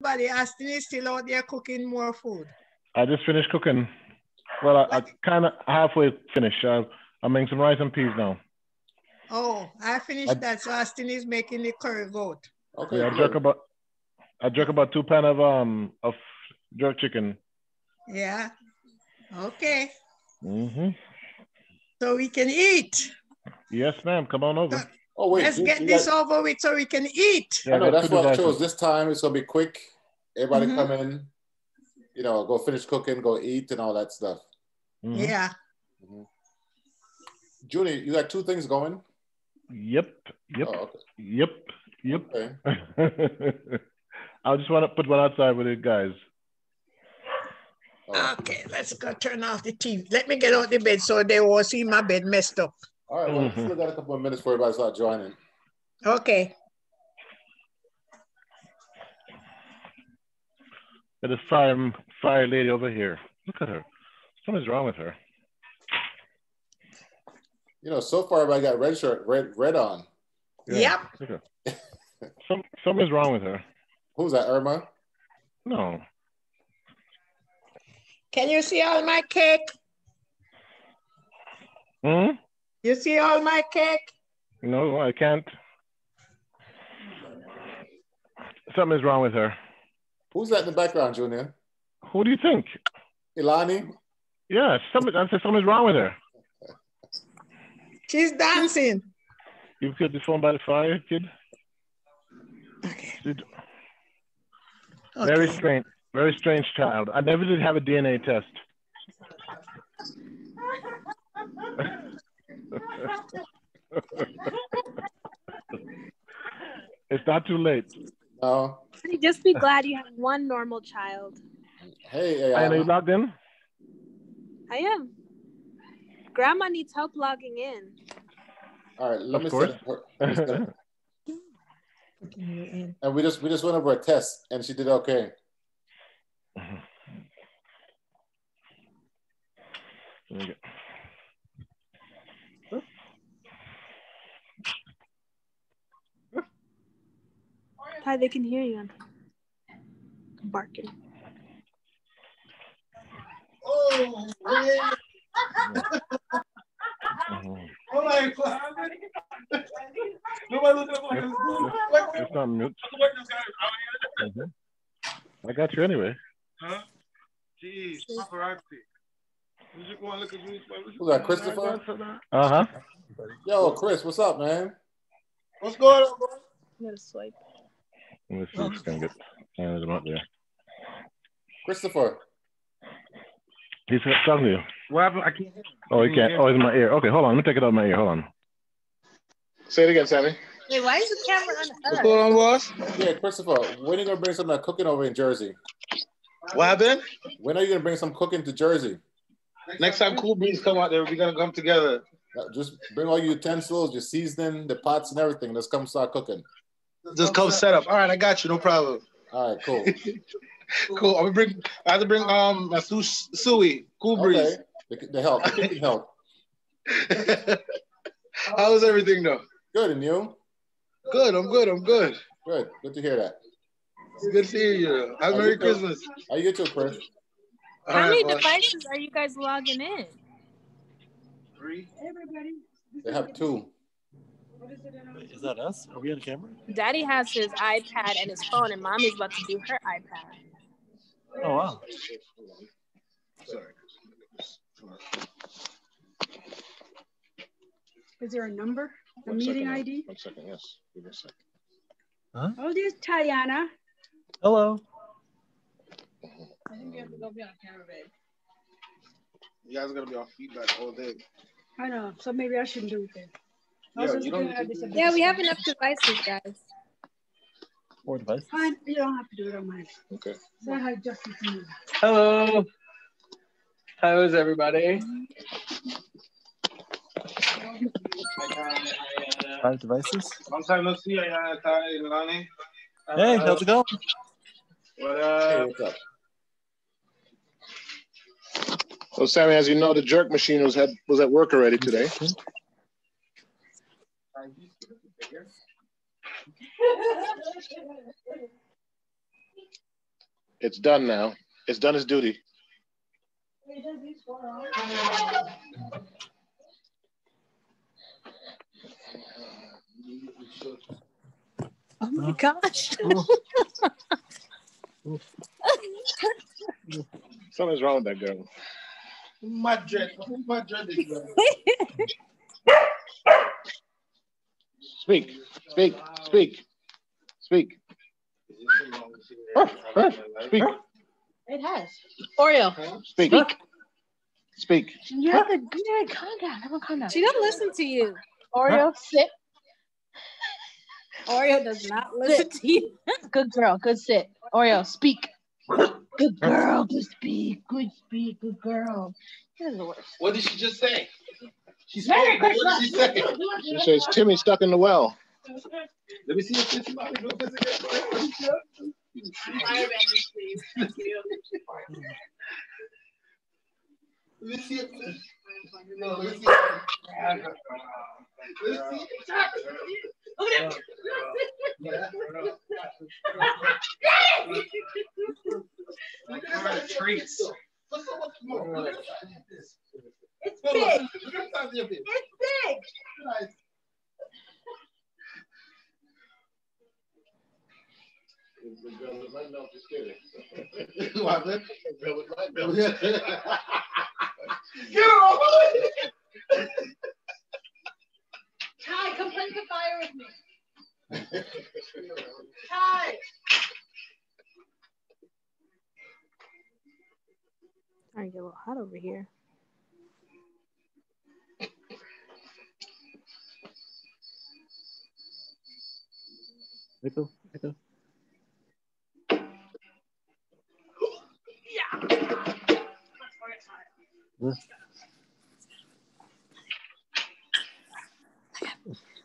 Buddy, Austin is still out there cooking more food. I just finished cooking. Well, I, I kind of halfway finished. I, I'm making some rice and peas now. Oh, I finished I- that. So Austin is making the curry goat. Okay. Yeah, I good. jerk about I jerk about two pan of um of jerk chicken. Yeah. Okay. hmm So we can eat. Yes, ma'am. Come on over. Oh wait, Let's you- get you this got- over with so we can eat. Yeah, I know that's what I chose. This time it's gonna be quick. Everybody Mhm. come in, you know, go finish cooking, go eat, and all that stuff. Mhm. Yeah. Junie, you got two things going. Yep. Yep. Oh, okay. Yep. Yep. okay. I just want to put one outside with it, guys. Okay, let's go turn off the TV. Let me get out the bed so they won't see my bed messed up. All right. Well, we Mhm. still got a couple of minutes for everybody to start joining. Okay. There's a fire, fire lady over here. Look at her. Something's wrong with her. You know, so far everybody got red shirt, red, red on. Yep. Look. Some, something's wrong with her. Who's that, Irma? No. Can you see all my cake? Hmm? You see all my cake? No, I can't. Something's wrong with her. Who's that in the background, Junior? Who do you think? Ilani? Yeah, something, I said something's wrong with her. She's dancing. You killed the phone by the fire, kid? Okay. Did- Very strange, very strange child. I never did have a DNA test. it's not too late. No. Just be glad you have one normal child. Hey, hey, I know you logged in? I am. Grandma needs help logging in. All right, let Of me course. set her- let me set her- And we just we just went over a test, and she did okay. Mm-hmm. Let me get- Hi, they can hear you. I'm Barking. Oh my God. Nobody looking at my It's, it's not mute. Mhm. I got you anyway. Huh? Jeez, paparazzi. You just want to look. Who's that, Christopher? Uh huh. Yo, Chris, what's up, man? What's going on, bro? I'm gonna swipe. Let me see if I can get find them up there. Christopher. He's talking to you. What happened? I can't. Oh, he can't. Oh, it's in my ear. Okay, hold on. Let me take it out of my ear. Hold on. Say it again, Sammy. Wait, why is the camera on What's us? going on, boss? Yeah, Christopher. When are you gonna bring some of that cooking over in Jersey? What happened? When are you gonna bring some cooking to Jersey? Next time Cool Breeze come out there, we're gonna come together. Uh, Just bring all your utensils, your seasoning, the pots and everything. Let's come start cooking. Just come set up. All right, I got you. No problem. All right, cool. Cool. I'm gonna bring. I have to bring um my su- Suey. Cool Okay. Breeze. The, the help, the help. How is everything though? Good, and you? Good. I'm good. I'm good. Good. Good to hear that. It's good seeing you. Have How Merry you? Christmas. How you too, Chris? All How right, many boss. devices are you guys logging in? Three. Everybody. They have two. Is that us? Are we on camera? Daddy has his iPad and his phone, and Mommy's about to do her iPad. Oh wow. Sorry. Is there a number? A One meeting second, ID? One second, yes. Give me a second. Oh, there's Tatiana. Hello. I think we have to go be on camera, babe. You guys are gonna be on feedback all day. I know, so maybe I shouldn't do it then. I Yeah, you don't- at this a bit. Yeah, we have enough devices, guys. Four devices. Fine, you don't have to do it on mine. Okay. So I had just to do it. Hello. How is everybody? Five devices. Long time no see, Ayana, Ty, Ilani. Hey, how's it going? What Hey, up? what's up? So Sammy, as you know, the jerk machine was had was at work already today. It's done now. It's done its duty. Oh my gosh. Something's wrong with that girl. Madrid. Madrid. Speak, speak, speak, speak. Speak, It has. Oreo. speak, speak. You have to yeah, calm down. Everyone calm down. She doesn't listen to you. Oreo, sit. Oreo does not listen to you. Good girl. Good sit. Oreo, speak. Good girl. Good speak. Good speak. Good girl. You're the worst. What did she just say? She Merry spoke. What did she say? She says Timmy stuck in the well. Let me see your kiss, mommy. Go kiss again. Let me see it. No, let me see it. Let me see it. Treats. It's big. It's big. It's big. What happened? Ty, come play the fire with me. Ty. Starting to get a little hot over here. Echo, echo. Yeah.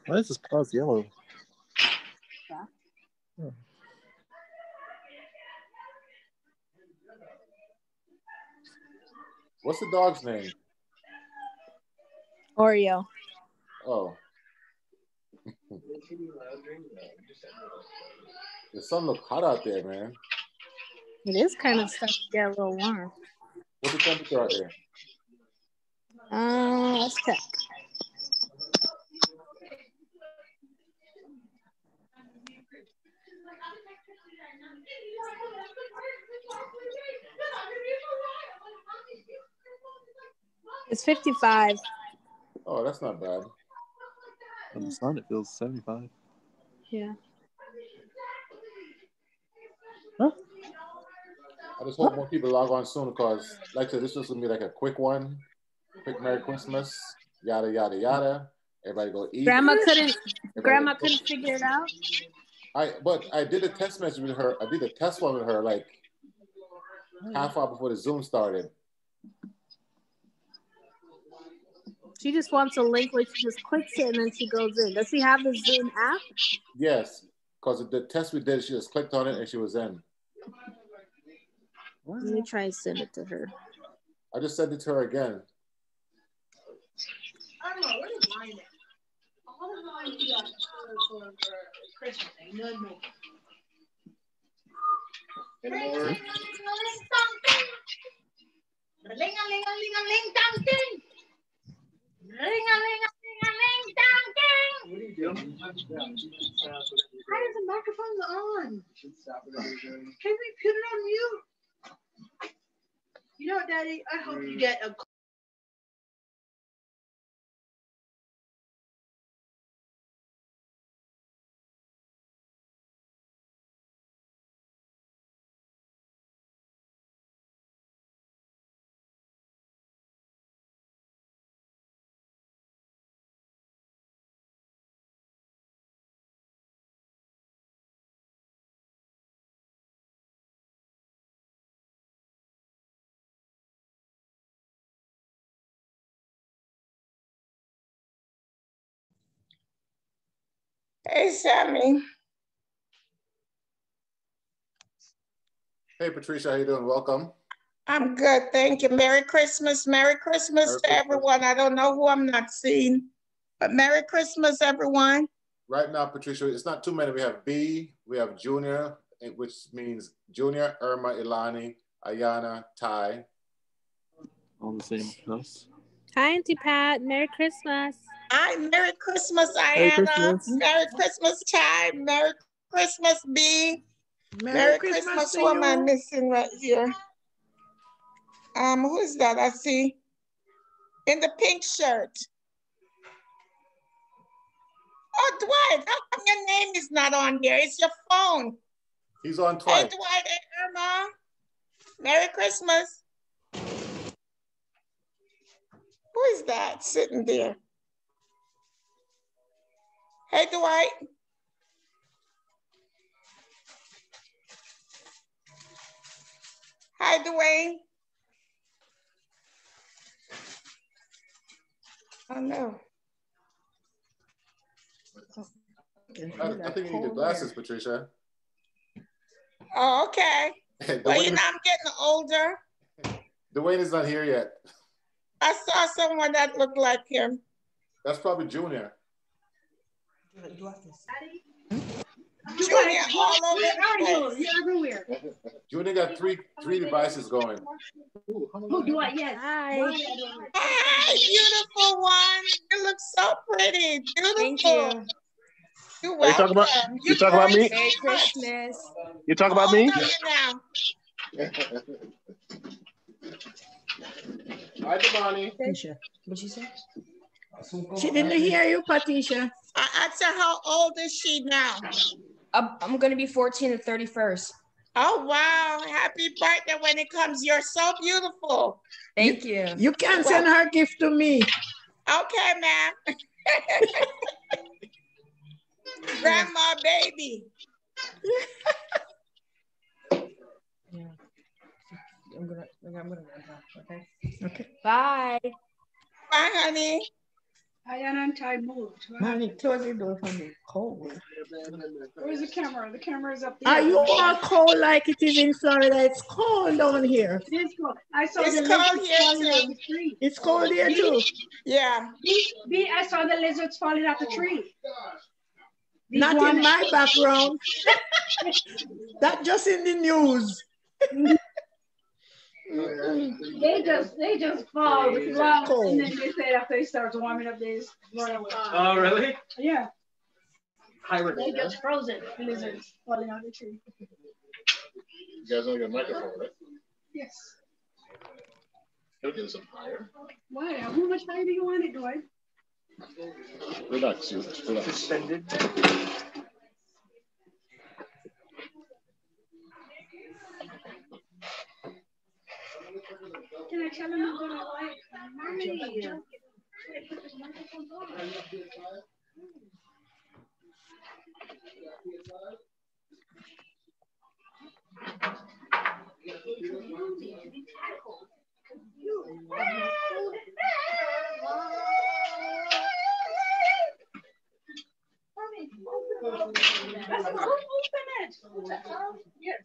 Why is this pause yellow? What's the dog's name? Oreo. Oh. The sun look hot out there, man. It is kind of starting to get a little warm. What's the temperature out there? Uh, let's check. It's 55. Oh, that's not bad. In the sun, it feels 75. Yeah. Huh? I just hope more people log on soon because, like I said, this was gonna be like a quick one, quick Merry Christmas, yada yada yada. Everybody go eat. Grandma couldn't. Everybody Grandma couldn't figure it out. I but I did a test message with her. I did a test one with her like half hour before the Zoom started. She just wants a link where she just clicks it and then she goes in. Does she have the Zoom app? Yes, because the test we did, she just clicked on it and she was in. Let me try and send it to her. I just sent it to her again. I don't know. What is mine? All of mine got for, for, for Christmas. Ain't none more. What are you doing? How does the microphone on? Can we put it on mute? You know what, Daddy? I hope you get a Hey, Sammy. Hey, Patricia, how you doing? Welcome. I'm good. Thank you. Merry Christmas. Merry Christmas Merry to everyone. I don't know who I'm not seeing, but Merry Christmas, everyone. Right now, Patricia, it's not too many. We have B, we have Junior, eh, which means Junior, Irma, Ilani, Ayana, Ty. All the same house. Hi, Auntie Pat. Merry Christmas. Hi, Merry Christmas, Merry Christmas. Merry Christmas, Ty. Merry Christmas, B. Merry, Christmas. to Who am I missing right here? Um, who is that? I see in the pink shirt. Oh, Dwight, how come your name is not on there? It's your phone. He's on Hey. Dwight and Irma. Merry Christmas. Who is that sitting there? Hey, Dwight. Hi, Dwayne. Oh, no. I, I think you need your glasses, Patricia. Oh, okay. Well, you know, I'm getting older. Dwayne is not here yet. I saw someone that looked like him. That's probably Junior. Junior all over Where the you? place. You're everywhere. Junior got three three devices going. Who do I? Yes. Hi. Hi, beautiful one. You look so pretty. Beautiful. Thank you. You're Are you talking about- welcome. you talking about me? Merry Christmas. You talk about me? Hi, Damani. Patricia, what you say? She didn't hear you, Patricia. I asked her how old is she now? I'm, I'm gonna be 14 the 31st. Oh wow! Happy birthday when it comes. You're so beautiful. Thank you. You can send her gift to me. Okay, ma'am. Grandma, baby. I'm gonna, I'm gonna okay? Okay. Bye. Bye, honey. Diana and Ty moved. right? Mommy, close the door for me. Cold. Where's the camera? The camera is up there. Are you all cold like it is in Florida? It's cold down here. It is cold. I saw It's the cold here, falling too. the tree. It's cold here too. Yeah. B, B, I saw the lizards falling off the tree. The Not in my background. that just in the news. They just they just fall It's wow. and then they say after it starts warming up, they just run away. Oh, really? Yeah, they Hibernate. huh? just frozen. Lizards falling out of the tree. You guys know your microphone, right? Yes. It'll get us up higher. Why? How much higher do you want it, Dwight? Relax, you. Relax. Suspended. Can I tell him I'm gonna like? Mommy. That's open it. Yes.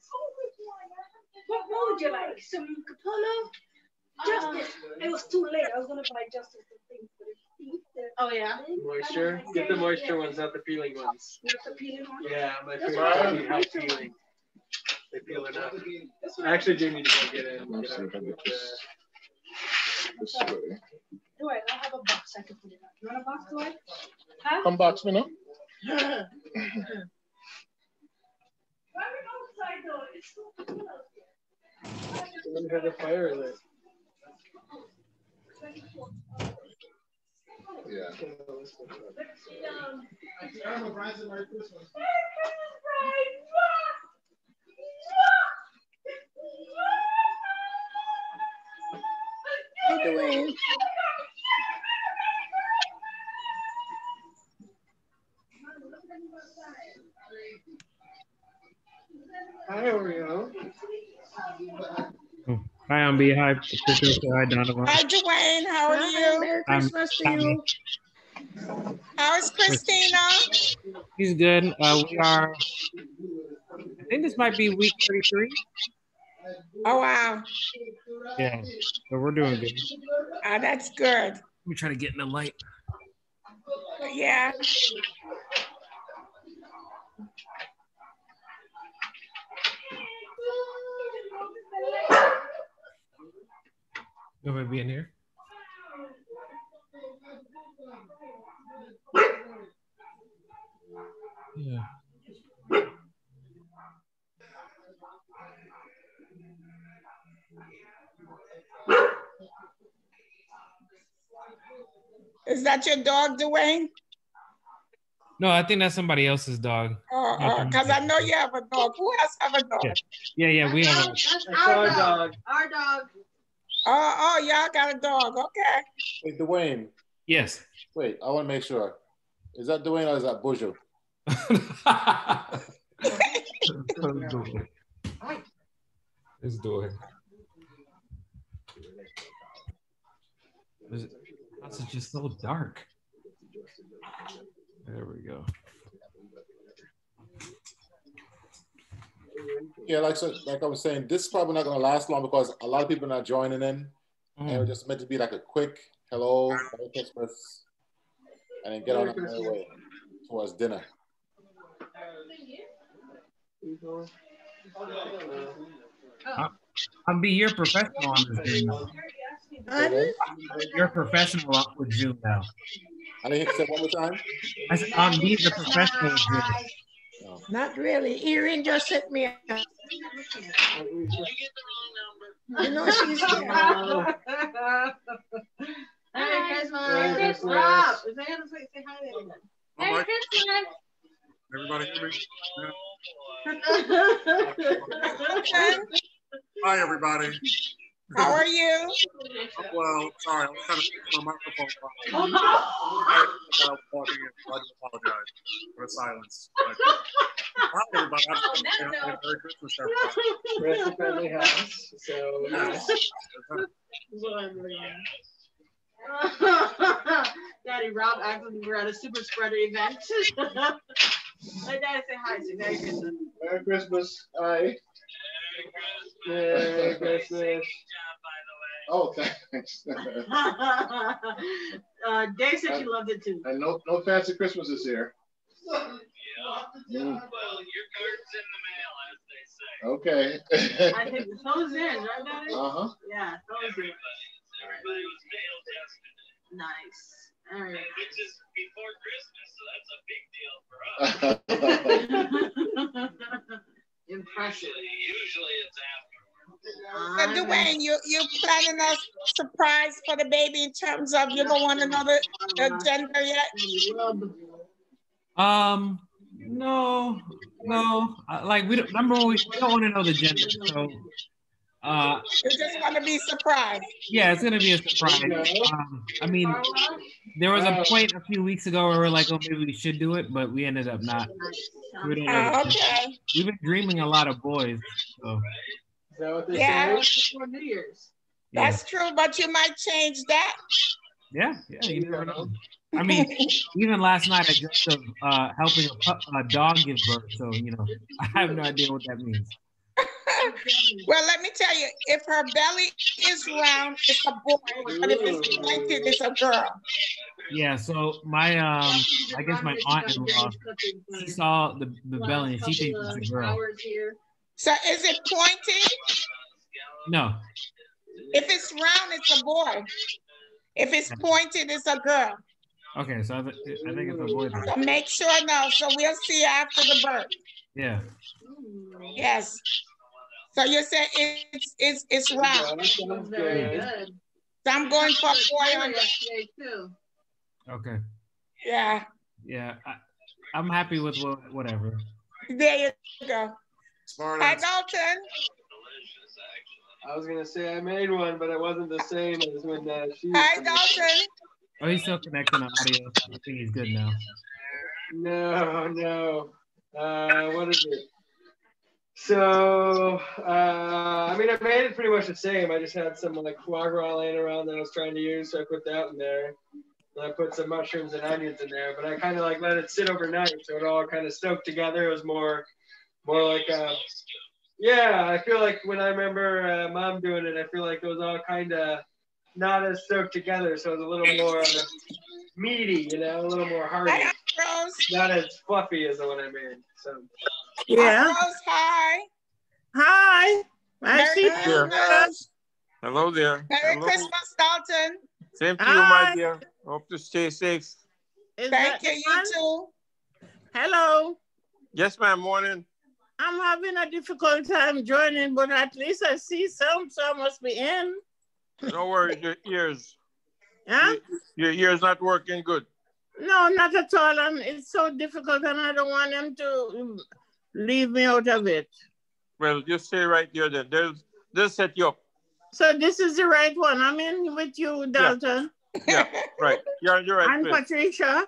What what would you like? Some Capolo? Justice. Uh, it was too late. I was gonna buy Justice the thing for the Oh, yeah. Moisture. Get the moisture ones, not the peeling ones. What's the peeling one? Yeah, my That's favorite fine. would peeling. They peel enough. I actually do need to go get it. and get out with the- This way. Do I? I have a box I can put it on. You want a box, do I? Huh? Come box me now. Why we outside though? It's so cool me have the fire lit. Yeah. Hey, Dwayne. Hi, Oreo. Hi, I'm Beehive. Patricia, hi, Donovan. Hi, Dwayne. How are you? Merry I'm Christmas to you. How's Christina? He's good. Uh, we are, I think this might be week 33. Oh wow. Yeah, so we're doing good. Oh, that's good. Let me try to get in the light. Yeah. Nobody be in here? Yeah. Is that your dog, Dwayne? No, I think that's somebody else's dog. Oh, oh because I know you have a dog. Who else have a dog? Yeah, yeah, yeah we have. A, That's That's our our dog. dog. Our dog. Oh, oh, y'all got a dog. Okay. Hey, Dwayne. yes. Wait, I want to make sure. Is that Dwayne or is that Buju? Let's do it. Is- House is just so dark. There we go. Yeah, like so, like I was saying, this is probably not gonna last long because a lot of people are not joining in. And it was just meant to be like a quick hello, Merry Christmas, and then get on Merry our way towards dinner. I- I'll be your professional on this Zoom. now. You're a professional on- with Zoom now. I didn't say one more time. I said, I'll be the professional with Zoom. Not really. Erin just sent me. a- You know she's here. Merry Christmas. Merry Christmas. Rob, is that gonna say, say hi to everyone? Merry Christmas. Everybody hear me? Okay. Hi, everybody. How are you? Well, sorry, I was trying to fix my microphone. problem. I was walking in, so I do apologize for the silence. But- Hi, everybody. I'm- Merry Christmas, everybody. We're at the friendly house, so Daddy Rob acts like we're at a super spreader event. Let Daddy say hi. Say Merry Christmas. Merry Christmas. Hi. Merry Christmas. Oh, thanks. uh, Dave said she loved it too. and no, no fancy Christmases here. Mm. Okay. I think the phone's in, right, Daddy? Uh-huh. Yeah, phone's in. Nice. All right. Which is before Christmas, so that's a big deal for us. Impressive. So Dwayne, you you planning a surprise for the baby in terms of you don't want another uh, gender yet? Um, no, no. Uh, Like we don't number one, we we don't want to know the gender. So, uh, You just gonna be surprise. yeah, it's gonna be a surprise. Um, I mean, there was a point a few weeks ago where we are like, oh, maybe we should do it, but we ended up not. We don't know. Oh, the okay. We've been dreaming a lot of boys. So, Is that what they Yeah. say? New Year's. yeah, That's true, but you might change that. yeah, yeah. You never know. I mean, even last night I just of uh, helping a, pu- a dog give birth. So you know, I have no idea what that means. Well, let me tell you, if her belly is round, it's a boy, but if it's pointed, it's a girl. Yeah, so my um I guess my aunt-in-law she saw the, the belly and she thinks it's a girl. So is it pointed? No. If it's round, it's a boy. If it's pointed, it's a girl. Okay, so I, th- I think it's a boy. So make sure now. So we'll see after the birth. Yeah. Yes. So you said it's it's it's round. Very good. So I'm going for a boy on too. Okay. yeah. Yeah. I, I'm happy with whatever. There you go. Smart Hi. Dalton. I was gonna say I made one, but it wasn't the same as when uh, she. Hi Dalton. Oh, he's still connecting the audio. I think he's good now. No, no. Uh, what is it? So, uh, I mean, I made it pretty much the same. I just had some like foie gras laying around that I was trying to use, so I put that in there. And I put some mushrooms and onions in there, but I kind of like let it sit overnight, so it all kind of stoked together. It was more, more like, uh, yeah. I feel like when I remember uh, mom doing it, I feel like it was all kind of not as stoked together, so it was a little more uh, meaty, you know, a little more hearty. Hi Rose. Not as fluffy as the one I made. So. Yeah. Rose, hi. Hi. I Merry see Christmas. Hello there. Merry Hello. Christmas, Dalton. Same to you, my dear. Hope to stay safe. Is Thank you, you too. Hello. Yes, ma'am. Morning. I'm having a difficult time joining, but at least I see some, so I must be in. Don't worry, Your ears. Huh? Your ears not working good. No, not at all. And it's so difficult, and I don't want them to leave me out of it. Well, just stay right there then. They'll, they'll set you up. So this is the right one. I'm in with you, Dalton. Yeah, right. You're in the right and place. Patricia.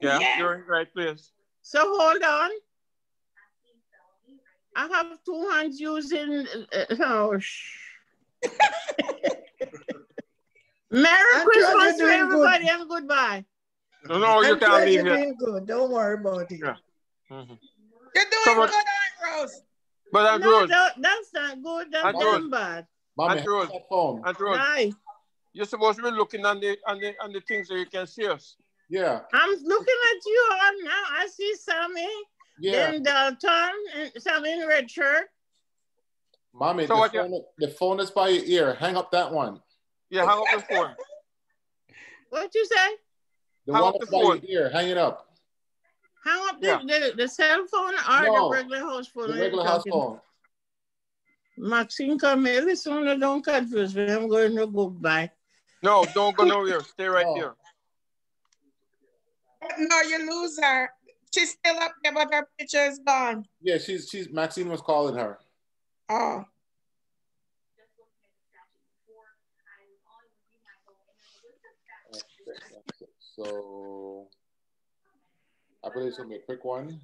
Yeah, Yeah. you're in the right place. So hold on. I have two hands using. Uh, oh, shh. Merry I'm Christmas to you're doing good. everybody and goodbye. No, no, you I'm can't leave you're doing good. Don't worry about it. Yeah. Mhm. You're doing So good, Aunt Rose. But Aunt No, Rose, that, that's not good. That's Aunt damn Rose. bad. Mommy, Aunt Rose, hang that phone. Aunt Rose, Right. you're supposed to be looking on the on the on the things so you can see us. Yeah, I'm looking at you all now. I see Sammy, yeah. then Dalton, and Sammy in red shirt. Mommy, So the, what you- phone, the phone is by your ear. Hang up that one. Yeah, hang up the phone. What'd you say? The Hang one up the by phone. your ear. Hang it up. Hang up the, Yeah. the, the cell phone or No, the regular house phone? The Are you regular house phone. Maxine, come here. Listen, don't confuse me. I'm going to go by. No, don't go nowhere. Stay right Oh. there. No, you loser. She's still up there, but her picture is gone. Yeah, she's she's Maxine was calling her. Oh. So I believe it's gonna be a quick one.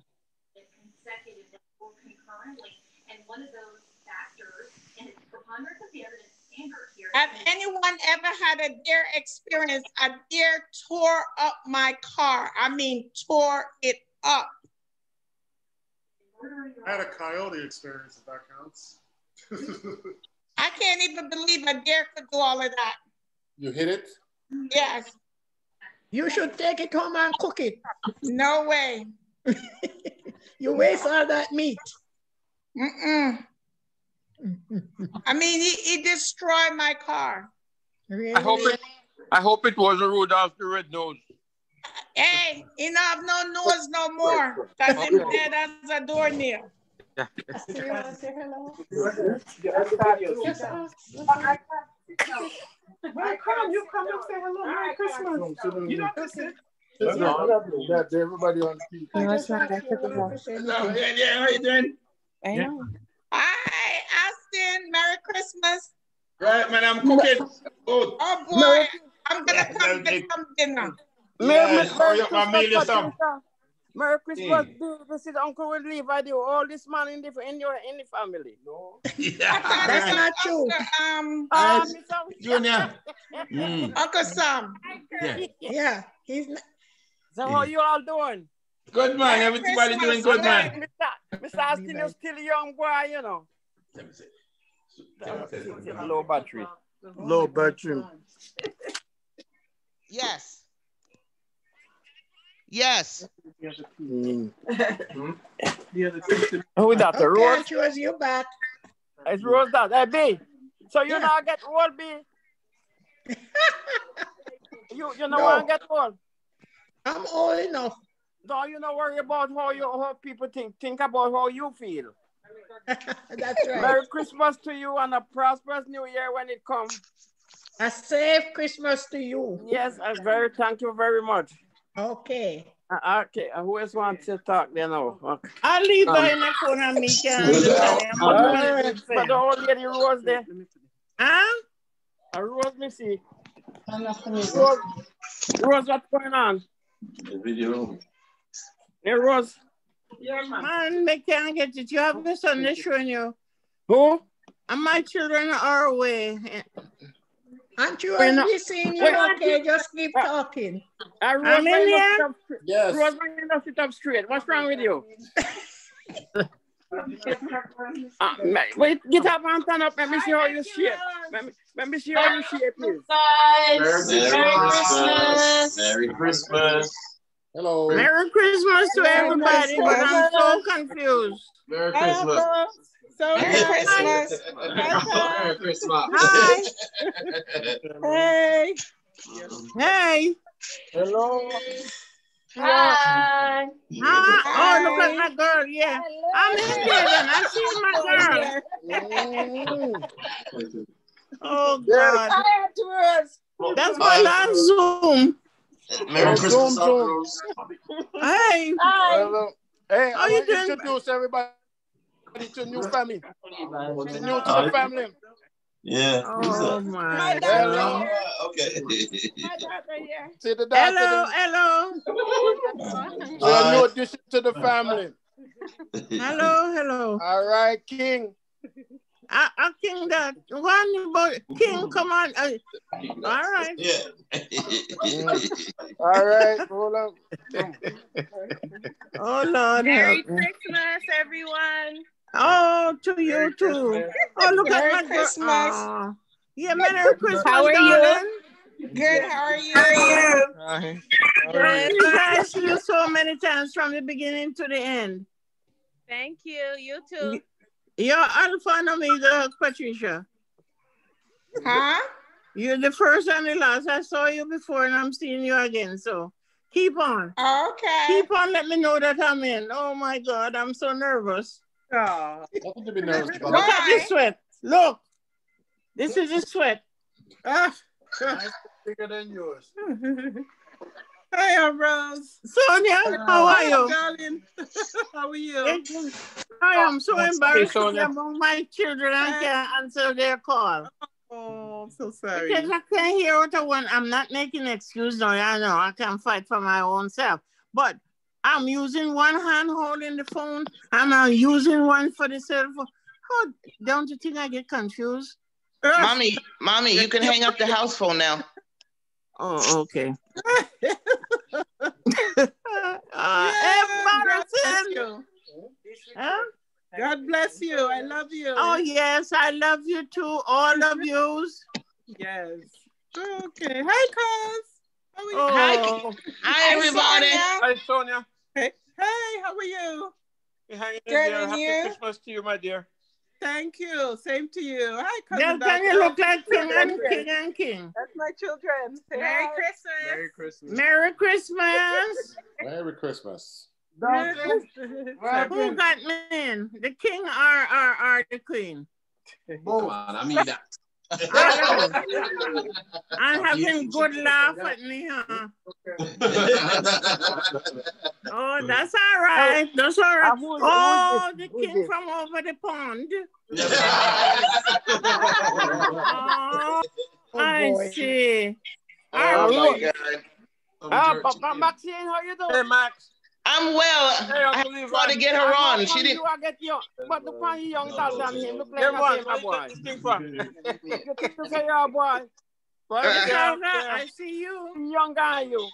consecutive concurrently. And one of those factors, and it's preponderance of the evidence standard here. Have anyone ever had a deer experience? A deer tore up my car. I mean, tore it up. I had a coyote experience, if that counts. I can't even believe a deer could do all of that. You hit it? Yes. You should take it home and cook it. No way. You waste all that meat. Mm-mm. I mean, he, he destroyed my car. Really? I hope it. I hope it wasn't Rudolph the Red Nose. Hey, he not have no nose no more. Because him dead as a doornail. Welcome, you come and say hello. Merry Christmas. You don't have to sit. That's everybody on TV. No, it's not. I took. Yeah, yeah, how you doing? I know. Hi, Austin. Merry Christmas. Right, man, I'm cooking. Good. Oh, boy. I'm going to come get some dinner. Yes, hurry up and meal you some. Merry Christmas, Mm. do this is Uncle will leave I do all this man in the in your in the family. No. That's not true. Um, Yes, Junior. Mm. Uncle Sam. Yeah. Yeah, he's not. So how you all doing? Good man, everybody doing good man. Mr. Mr. Austin, you're still a young boy, you know. Low battery. Low battery. Yes. Yes. Mm. Who is that? The Okay, Rose? Rose, you back. It's Rose that. Hey, B. So you Yeah. now get old, B? you you know No. want to get old? I'm old enough. No, you don't worry about how you how people think. Think about how you feel. That's right. Merry Christmas to you and a prosperous New Year when it comes. A safe Christmas to you. Yes, I very thank you very much. Okay. Uh, okay, uh, who else wants to talk there now? Okay. I'll leave Um, by in the phone and me can All right, but the old lady Rose there. Huh? Uh, Rose, me see. Rose, Rose, what's going on? The Video. Hey, Rose. Yeah, man, they can't get it. You have the son they're showing you. Who? And my children are away. Aren't you Wait, no. already seeing you? Wait. Okay, just keep talking. Uh, Rose, I'm in why you not up straight? Yes. Rose, why you not sit up straight? What's wrong with you? Uh, wait, get up and stand up. Let me see how you shape. Let me, let me see how you shape, please. Merry Christmas. Merry Christmas. Hello. Merry Christmas to Merry everybody, but I'm so confused. Merry Christmas. Sonia. Merry Christmas. Merry Christmas. Hi. Hey. Hey. Hello. Hi. Hi. Oh, look at my girl. Yeah. I'm in there. I see my girl. Oh, God. That's my last Zoom. Merry Christmas, Zoom, Zoom. Rose. Hey. Hello. Hey, How I you doing? introduce everybody to new family. To new to the family. Yeah. Oh, my Hello. God. Okay. See the doctor. Hello, hello. So a new addition to the family. Hello, hello. All right, King. I, I King that one boy King, come on. Uh, all right. Yeah. All right, hold up. Oh Lord Merry. Christmas, everyone. Oh, to you too. Oh, look Merry at my girl. Christmas. Aw. Yeah, Merry Christmas, How are you? Good. How are you? How Good. I see you so many times from the beginning to the end. Thank you. You too. You're Alpha and Omega, Patricia. Huh? You're the first and the last. I saw you before and I'm seeing you again. So keep on. Okay. Keep on. Let me know that I'm in. Oh my God, I'm so nervous. Nothing to be nervous about. Look at this sweat. Look. This is the sweat. Ah. Bigger than yours. Hey, Rose. Sonia, how are you? Darling. How are you? I am so Hey, embarrassed Sonia. among my children. I can't answer their call. Oh, I'm so sorry. Because I can't hear what I want. I'm not making excuse now. I know I can fight for my own self. But I'm using one hand holding the phone and I'm using one for the cell phone. How don't you think I get confused? Mommy, mommy, you can hang up the house phone now. Oh, okay. uh, embarrassing. Huh? God bless you. I love you. Oh, yes, I love you too, all of yous. Yes. Okay. Hi, Cos. How? Oh. Hi, everybody. Hi, Sonia. Hey, hey, how are you? You hanging in Good, there. and Happy you? Christmas to you, my dear. Thank you. Same to you. Hi, cousin. Then can you Doctor. look like King and King and King? That's my children. Say Merry hi. Christmas. Merry Christmas. Merry Christmas. Merry Christmas. Who got me in? The king or, or, or the queen? Come on, I mean that. I'm having good laugh at me, huh? Oh, that's all right. That's all right. Oh, the king from over the pond. Oh, I boy. see. Oh, All my right. God. Ah, Papa Maxine, how you doing? Hey, Max. I'm well. Hey, I Uncle Levi. to get her on. She didn't. I get you, but the one young dad than him look like Hey, a man, same where boy. you get this thing from? You think to say your boy, Well, Yes, yeah, sir, yeah. I see you. younger than you.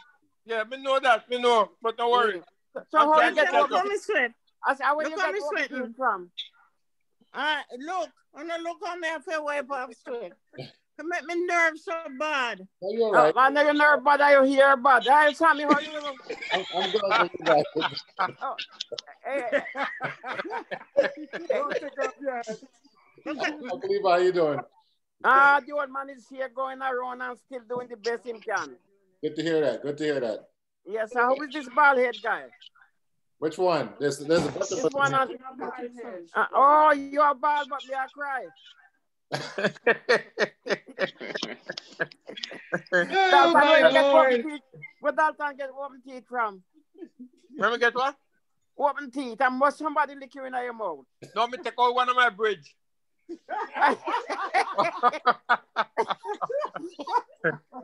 Yeah, me know that, me know, but don't worry. So I'm how you get catch Look what at me sweat. I said, where Look you get me what you sweating. from? Uh, look, when I look on me, I feel wipe off sweat. It make me nerves so bad. Oh, you're Uh, right. I know you're nerve bad, you hear bad. I tell me how you live. I'm, I'm good. I'm good. Oh, hey, Don't take off your hat. Uncle Levi, how you doing? Ah, the old man is here going around and still doing the best he can. Good to hear that. Good to hear that. Yes, sir. Who is this bald head guy? Which one? There's there's a bunch This of one on. Uh, oh, you are bald, but me I cry. Oh, Dalton, my where you get Lord. open teeth? Where Dalton get open teeth from? Let me get what? Open teeth. And must somebody lick you in your mouth? No, me take out one of my bridge.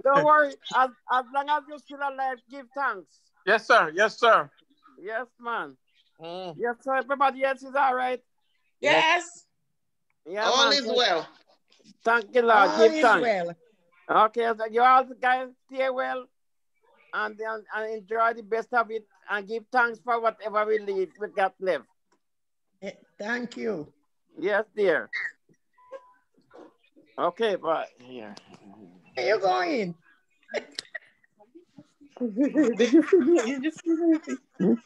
Don't worry. As, as long as you're still alive, give thanks. Yes, sir. Yes, sir. Yes, man. Mm. Yes, sir. Everybody else is all right. Yes. Yeah, All man. is well. Thank you, Lord. All give is thanks. well. Okay, so you all guys stay well and, and, and enjoy the best of it and give thanks for whatever we leave we got left. Eh, Thank you. Yes, dear. Okay, but here. Where you going? Did you see me? You just see me?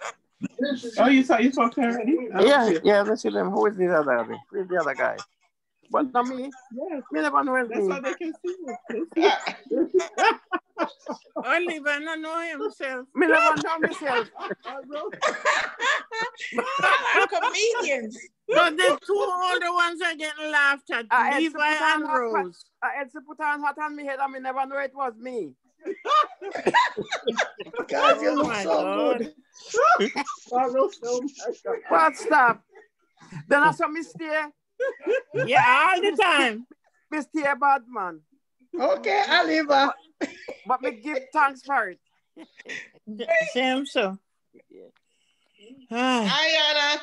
Oh, you saw you saw her already? Yeah, yeah, let's see them. Who is the other guy? Who is the other guy? But not me. Yes. Me never know That's me. how they can see you. Oliver, I don't know himself. Me never know myself. comedians. But the two older ones are getting laughed at. I had to Levi put on and hot- Rose. I had to put on hot on my head and me never know it was me. God, you Oh look my so God. good. Sorrow so much. What stop? Then I saw me stay. Yeah, all the time. Me stay bad man. Okay, Oliver. But me give thanks for it. Same so. Ah, Hi, Anna.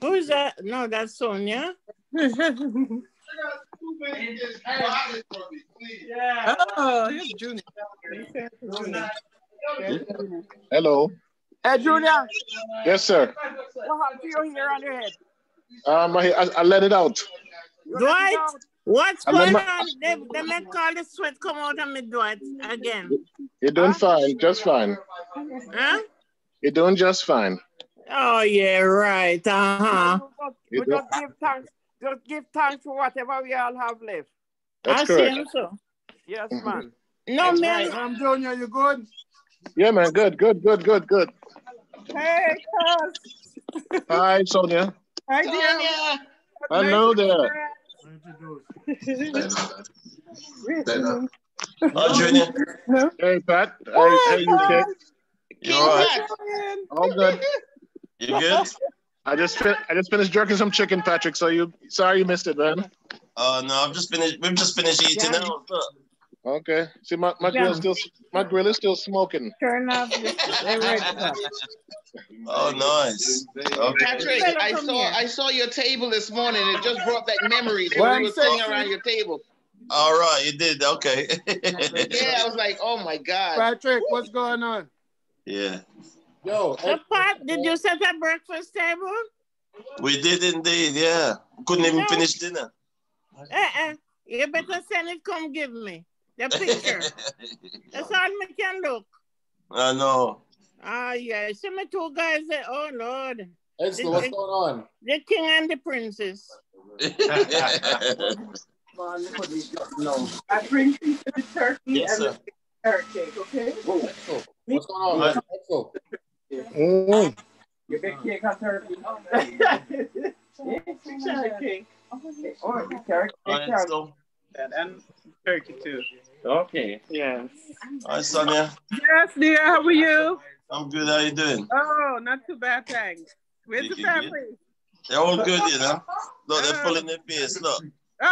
who's that? No, that's Sonia. Oh, here's Junior. Hello. Hey, Julia, Yes, sir. what happened to your hair on your head? Um, I, I, I let it out. Dwight, what's I going my- on? They, they make all the sweat come out of me, Dwight, again. You're doing fine, just fine. Huh? You're doing just fine. Oh, yeah, right. Uh-huh. We You just give thanks. Just give thanks for whatever we all have left. That's I correct. see so. Yes, man. No, That's man. right. I'm Junior, you good? Yeah, man. Good, good, good, good, good. Hey, cuz. Hi, Sonia. Hi. Sonia. Hello there. Oh, Junior. Hey, Pat. Hey, hey, UK. You all right? All good. You good? I just fin- I just finished jerking some chicken, Patrick. So you sorry you missed it, man. Oh no, I've just finished. We've just finished eating Yeah. now. Look. Okay. See, my, my grill still my grill is still smoking. Turn off this. They ready to- Oh, nice. Okay. Patrick, I saw here. I saw your table this morning. It just brought back memories What when I'm we were sitting around your table. All right, you did. Okay. Yeah, I was like, oh my god. Patrick, what's going on? yeah, Yo, So, Pat, did you set a breakfast table? we did indeed. Yeah, couldn't even No. finish dinner. Uh-uh. You better send it, come give me the picture. That's all me can look. I know. Ah, yeah. See me two guys there. Oh, Lord. Esther, what's going on? The king and the princess. No. I bring you to the turkey Yes, and sir. the carrot cake, okay? Exo, what's going on, What? man? Exo. Mm. Your big cake and turkey. Carrot cake. Oh, the carrot All cake. Right, so, And turkey too. Okay. Yes. hi, Sonia. Yes, dear. How are you? I'm good. How you doing? Oh, not too bad, thanks. Where's the You- you good? family? They're all good, you know. Look, they're oh. pulling their face. Look.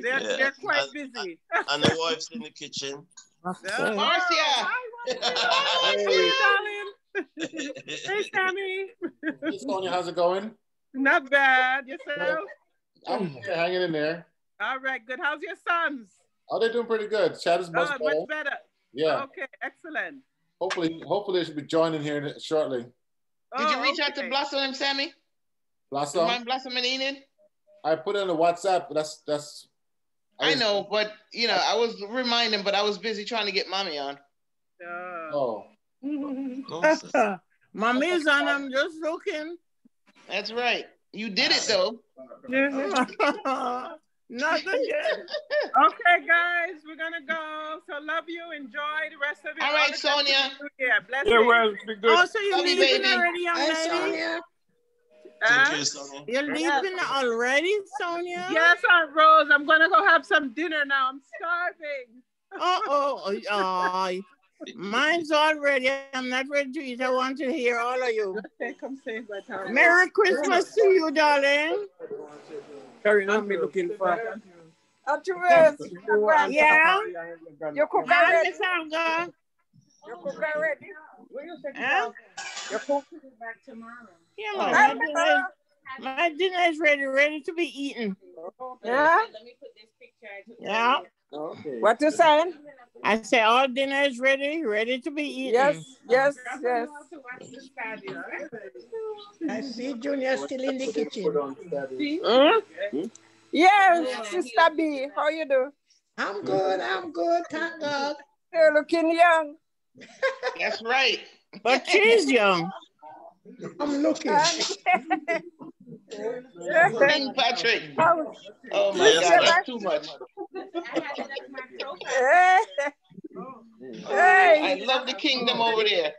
they're, Yeah. they're quite And- busy. And the wife's in the kitchen. Oh, Marcia. Hey, darling. Hey, Sammy. Hey, Sonia, how's it going? Not bad. Yourself? I'm hanging in there. All right, good. How's your sons? Oh, they're doing pretty good. Chad is much Oh, better. much better. Yeah. Okay, excellent. Hopefully, hopefully they should be joining here in- shortly. Did you Oh, reach out to. Oh, Blossom and Sammy? Blossom, You mind Blossom and Enid? I put it on the WhatsApp, but that's that's. I was- know, but you know, I was reminding, but I was busy trying to get mommy on. Oh, oh. Mommy's on. I'm just looking. That's right. You did it though. Mm-hmm. Nothing yet. Okay, guys, we're gonna go. So love you. Enjoy the rest of your All right. Sonia. Yeah, bless Yeah, you. well, be good. Oh, so you're Love leaving baby. already, young Hi, lady? Sonia. Huh? Take care, Sonia. You're leaving already, Sonia? Yes, Aunt Rose. I'm gonna go have some dinner now. I'm starving. Oh, oh, oh, oh. Mine's all ready. I'm not ready to eat. I want to hear all of you. Okay, come say my time. Merry Christmas to you, darling. Carry on me looking for. Archibald, Yeah? you cook Hi, already? Miss Olga. You cook already? Huh? You cook? Yeah, Oh. man. My dinner, is, my dinner is ready, ready to be eaten. Yeah? Let me put this picture. Yeah. What you saying? I say all dinner is ready, ready to be eaten. Yes, yes, yes. I see Junior still in the kitchen. Hmm? Yes, Sister B, how you do? I'm good. I'm good. Thank God. You're looking young. That's right. But she's young. I'm looking. King Patrick. Oh my God, that's too much. Hey. I love the kingdom over there.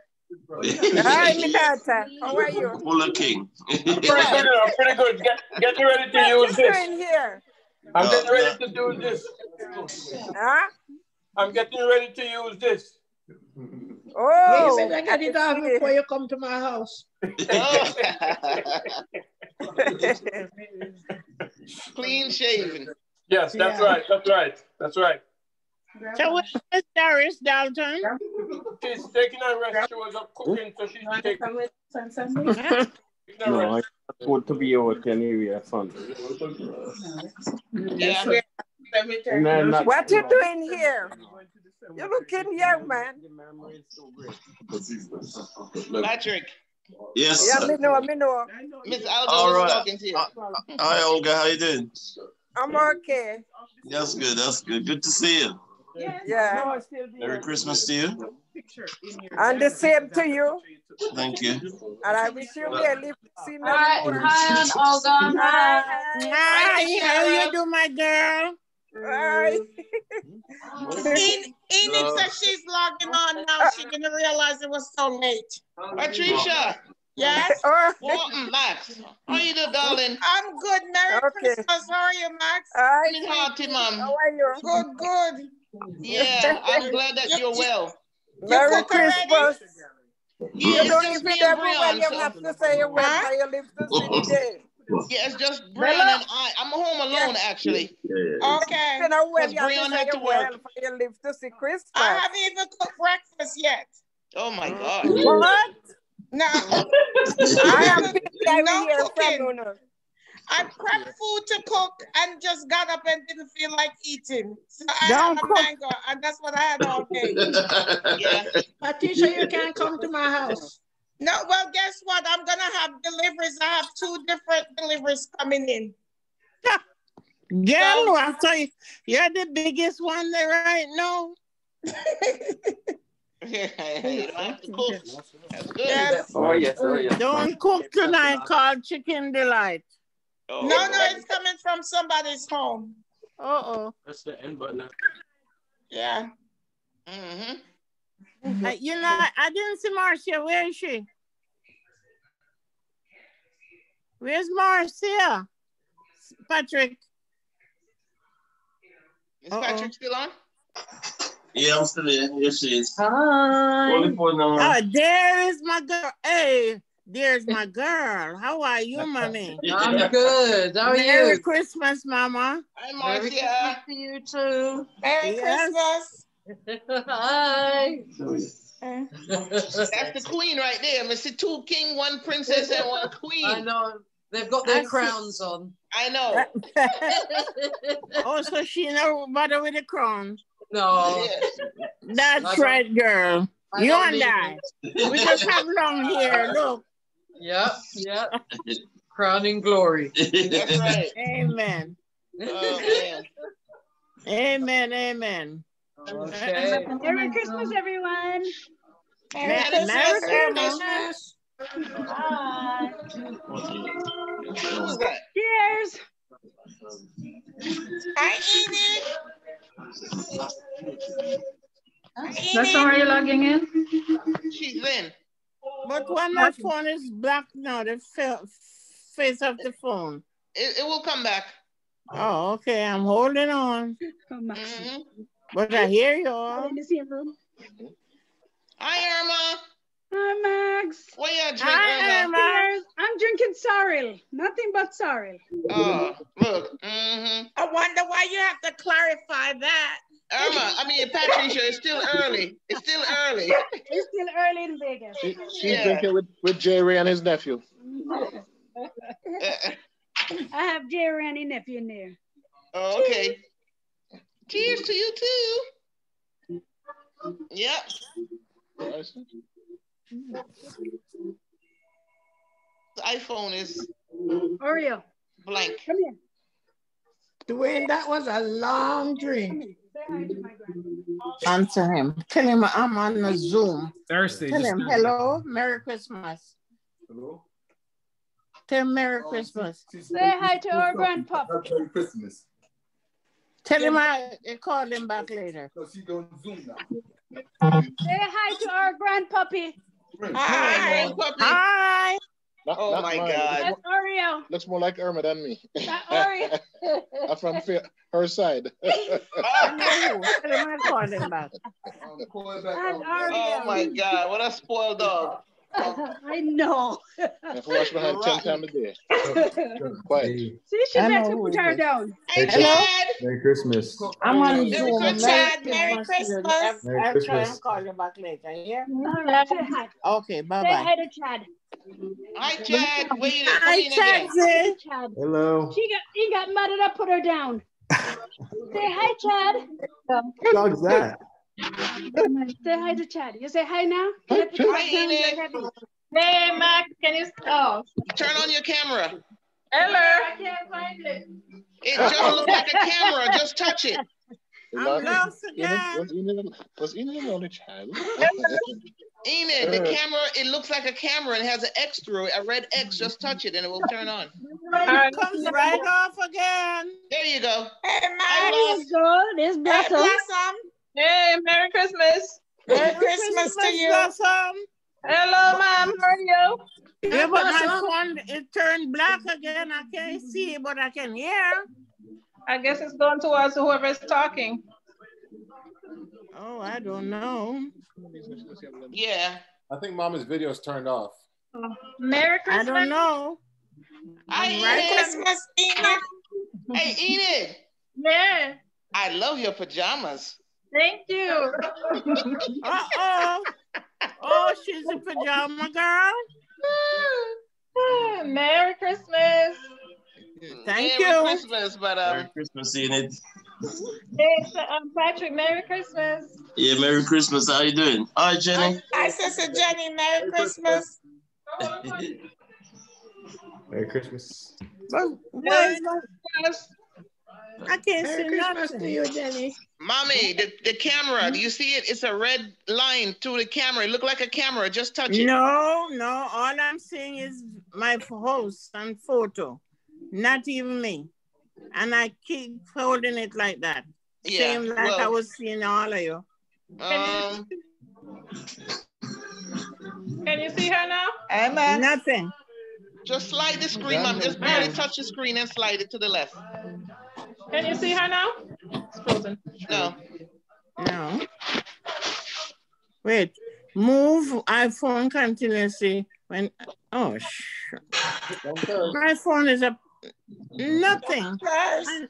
Hi, Minata. How are you? Full of king. Pretty good, I'm pretty good. Get, getting ready to use this. here? I'm getting ready to do this. Huh? I'm getting ready to use this. Oh, you better get it off before you come to my house. Clean shaven. Yes, that's Yeah. right. That's right. That's right. So where's Miss Doris Dalton? She's taking a rest. She was up cooking, so she's taking, taking a No, I rest. want to be out anyway, son. Yeah. And I'm not- What you doing here? You're looking young, man. Patrick. Yes. Yeah, me know, me know. Miss Aldo All was right. talking to you. Hi, Olga. How you doing? I'm okay. That's good. That's good. Good to see you. Yeah. Merry Christmas to you. And the same to you. Thank you. And I wish you may live to see many Hi, more. hi, Aunt Olga. Hi. Hi, how you do, my girl? Hi. En- Enid says she's logging on now. She didn't realize it was so late. Patricia. Yes? Welcome, Max. How are you doing, darling? I'm good. Merry Okay. Christmas. How are you, Max? Hi. Miss Hearty, mom. How are you? Good, good. Yeah, I'm glad that you're well. Merry cook already? Christmas. Yeah, You it's don't even me and everyone Brian. you so- have to say you went for your live to see the day. Yeah, it's just Brian and I. I'm home alone, actually. Okay. You know when Because you Brian to had to you well work. for your live to see Christmas. I haven't even cooked breakfast yet. Oh my God. What? No. I am busy. I will No hear cooking. you now. I prepped food to cook and just got up and didn't feel like eating. So I Don't had a cook. mango, and that's what I had all day. Yeah. Patricia, you can't come to my house. No, well, guess what? I'm gonna have deliveries. I have two different deliveries coming in. Girl, I tell you, you're the biggest one there right now. You don't have to cook. That's good. Yes. Oh, yes. Oh, yes. Don't cook tonight, call Chicken Delight. Oh, No, no, it's coming from somebody's home. Uh-oh. That's the end button. Yeah. Mm-hmm. Uh, you know, I didn't see Marcia. Where is she? Where's Marcia? Patrick. Is Patrick still on? Yeah, I'm still here. Here she is. Hi. Only for. Oh, there is my girl. Hey, there's my girl. How are you, mommy? I'm good. How are Merry you? Merry Christmas, mama. Hi, Merry Marcia. Christmas to you too. Merry Yes. Christmas. Hi. That's the queen right there. Mr. Two king, one princess, and one queen. I know. They've got their crowns on. I know. oh, so she no bother with the crown. No. That's I don't- right, girl. I you don't and I. We just have long hair. Look. Yep, yep. Crowning glory. That's right. Amen. Oh, man. Amen. Amen. Okay. Merry Christmas, everyone. Merry Merry Christmas. Bye. Who was that? Cheers. Hi, Enid. Hi, That's how are you Enid. logging in? She's in. But when my phone is black now, the face of the phone. It, it will come back. Oh, okay. I'm holding on. Mhm. But I hear you all. In the same. Hi, Irma. Hi, Max. What you drink, Hi, Irma? Irma. I'm drinking sorrel. Nothing but sorrel. Oh, look. Mm-hmm. I wonder why you have to clarify that. Irma, I mean, Patricia, it's still early. It's still early. It's still early in Vegas. She, she's Yeah. drinking with, with Jerry and his nephew. I have Jerry and his nephew in there. Oh, okay. Cheers to you, too. Yep. The iPhone is Oreo. blank. Come here. Dwayne, that was a long drink. Answer him. Tell him I'm on the Zoom. Thursday. Tell him hello, Merry Christmas. Hello. Tell him Merry Christmas. Say hi to our grandpa. Merry Christmas. Tell him I I call him back later. So she going Zoom now. Say hi to our grandpuppy. Hi, Hi. Not- Oh not my mine. God. That's Oreo. Looks more like Irma than me. That Oreo. I'm from her side. I know who. Tell I call him back. That's Oh my God, what a spoiled dog. I know. I wash my hand ten times a day. Quiet. See, she I better put her down. Hey, Hello? Chad. Merry Christmas. I'm on Merry Zoom. Christmas, Chad. Merry Christmas. I'll, Merry I'll try and call you back later. Yeah. Say hi. Okay. Bye bye. Say hi to Chad. Hi, Chad. Where you Hi, coming again? Chadsy. Chad. Hello. She got he got mad at her, put her down. Say hi, Chad. What dog's that? Say hi to Chad. You say hi now? Hi, Let me put Hi, Enid. Hey, Max, can you? Oh, Turn on your camera. hello. I can't find it. It just looks like a camera. Just touch it. I'm lost Enid, again. was Enid, was Enid the only child? Enid, the camera, it looks like a camera and has an X through it, a red X. Just touch it and it will turn on. It comes right off again. There you go. Hey, Hi, Max. It's good. It's Hey, blossom. Blossom. Hey, Merry Christmas. Merry Christmas to you. Blossom. Hello, ma'am. How are you? Yeah, but my phone it turned black again. I can't see, but I can hear. I guess it's going towards whoever's talking. Oh, I don't know. Yeah. I think Mama's video is turned off. Merry Christmas. I don't know. Hi, Merry Enid. Christmas, Enid. Hey, Enid. Yeah. I love your pajamas. Thank you. Uh oh. Oh, she's a pajama girl. Merry Christmas. Thank Merry you. Christmas, but um, Merry Christmas, Enid. Hey, um, Patrick, Merry Christmas. Yeah, Merry Christmas. How you doing? Hi, Jenny. Hi, Sister Jenny. Merry Christmas. Merry Christmas. But where's my, I can't Merry see Christmas to you, Jenny. mommy, the, the camera, do you see it? It's a red line to the camera. It look like a camera. Just touch it. No, no. All I'm seeing is my host and photo, not even me. And I keep holding it like that. Yeah, Same like I was seeing all of you. Um, Can you see her now? Hey, Max. Nothing. just slide the screen, mom. Just barely touch the screen and slide it to the left. Can you see her now? It's frozen. No. No. Wait. Move iPhone continuously when oh sh- my phone is up nothing. I,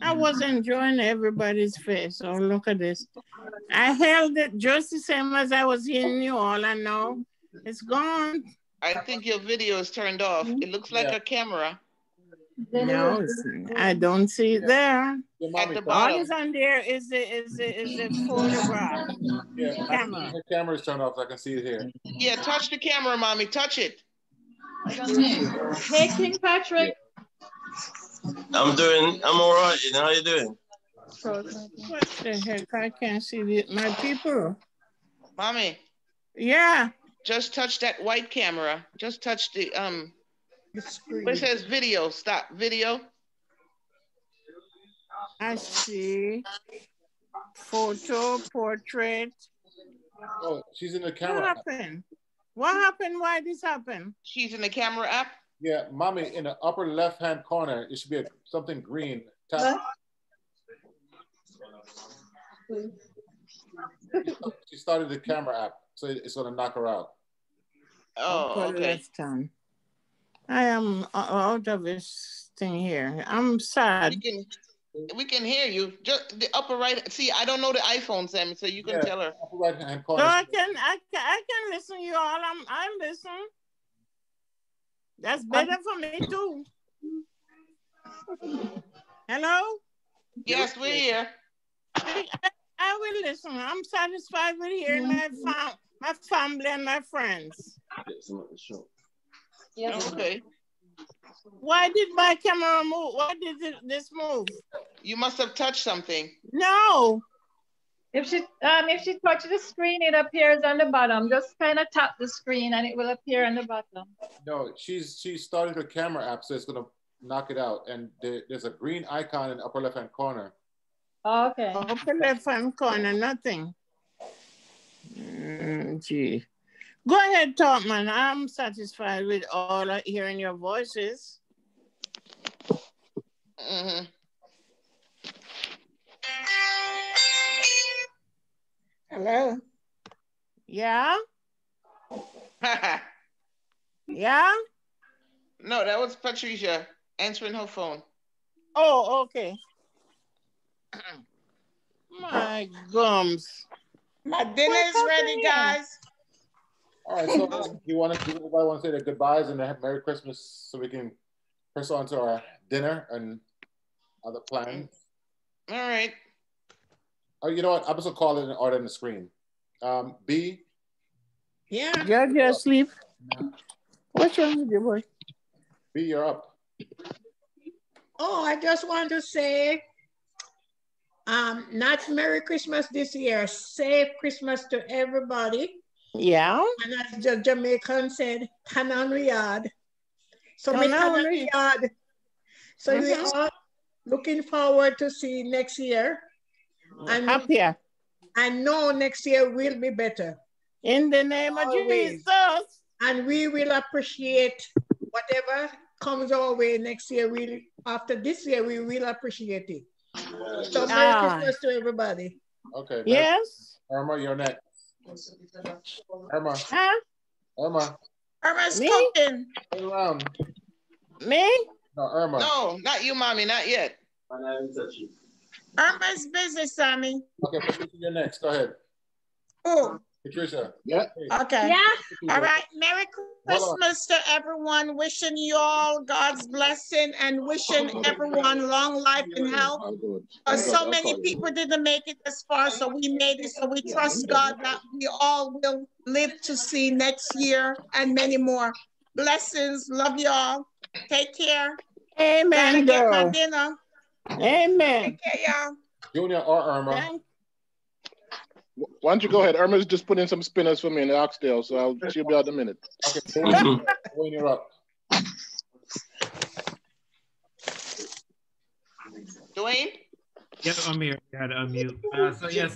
I was enjoying everybody's face. Oh look at this. I held it just the same as I was hearing you all I know. it's gone. I think your video is turned off. It looks like a camera. No, I don't see it there. At the All bottom. is on there is it is it photograph. Yeah, Camera. the camera is turned off. so I can see it here. Yeah, touch the camera, mommy. Touch it. Hey, King Patrick. I'm doing. I'm all right. You know how you doing? What the heck? I can't see the, my people. Mommy, Yeah. just touch that white camera. Just touch the um where it says video. Stop. Video. I see. Photo, portrait. Oh, she's in the What camera. app. happened? What happened? Why this happened? She's in the camera app. Yeah, mommy, in the upper left hand corner, it should be a, something green. Tap. She started the camera app, so it's gonna knock her out. Oh, Upper okay. left hand. I am o- out of this thing here. I'm sad. We can we can hear you. Just the upper right. See, I don't know the iPhone, Sammy, so you can Yeah, tell her. Upper right hand So corner. I can I can I can listen to you all. I'm I'm listening. That's better for me too. Hello? Yes, we're here. I, I, I will listen. I'm satisfied with hearing my fam- my family and my friends. Okay. Why did my camera move? Why did it, this move? You must have touched something. No. If she um if she touches the screen, it appears on the bottom. Just kind of tap the screen and it will appear on the bottom. No, she's she started her camera app, so it's gonna knock it out. And there, there's a green icon in the upper left hand corner. Oh, okay. Upper left hand corner, nothing. Mm, gee. Go ahead, Topman. I'm satisfied with all of hearing your voices. Mm-hmm. Hello. Yeah? yeah? No, that was Patricia answering her phone. Oh, okay. My gums. My dinner is ready, guys. All right, so do you want to, do anybody want to say their goodbyes and have Merry Christmas so we can press on to our dinner and other plans? All right. Oh, you know what? I'm just gonna call it an order on the screen. Um, B. Yeah. You're just asleep. What's wrong with you, boy? B, you're up. Oh, I just want to say, um, not Merry Christmas this year. Safe Christmas to everybody. Yeah. And as the Jamaican said, Tanan Riyadh. So me Tanan Tanan Riyadh. Riyadh. So we Mhm. are looking forward to see next year. And Happier. I know next year will be better. In the name of Always. Jesus. And we will appreciate whatever comes our way next year. We'll after this year, we will appreciate it. So Merry Ah. Christmas to everybody. Okay. Yes. Irma, you're next. Irma. Huh? Irma. Irma's Me? cooking. Turn. Me? No, Irma. No, not you, mommy, not yet. Irma's busy, Sammy. Okay, Patricia, you're next. Go ahead. Oh, Patricia. Yeah. okay. Yeah. All right. Merry Christmas to everyone. Wishing you all God's blessing and wishing everyone long life and health. Uh, so many people didn't make it this far, so we made it. So we trust God that we all will live to see next year and many more. Blessings. Love y'all. Take care. Amen, Gotta get my dinner. Amen. Take care, y'all. Junior or Irma. Thank Why don't you go ahead? Irma's just put in some spinners for me in the oxtail, so I'll, she'll be out in a minute. Okay, Dwayne, Dwayne, you're up. Dwayne? Yep, I'm here. Got to unmute. Uh, so yes,